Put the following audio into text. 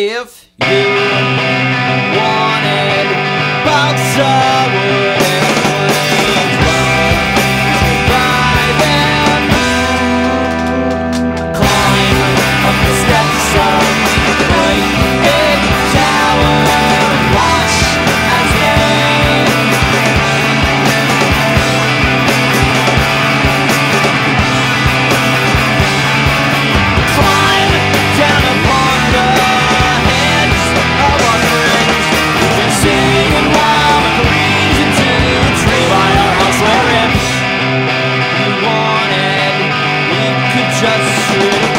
If you wanted wood. just